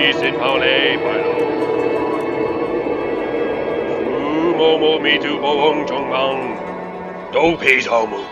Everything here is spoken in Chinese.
Jesus, Pauli, Pilo. Mo, mo, me, do, bo, hong, chong, on Do, peace, homo,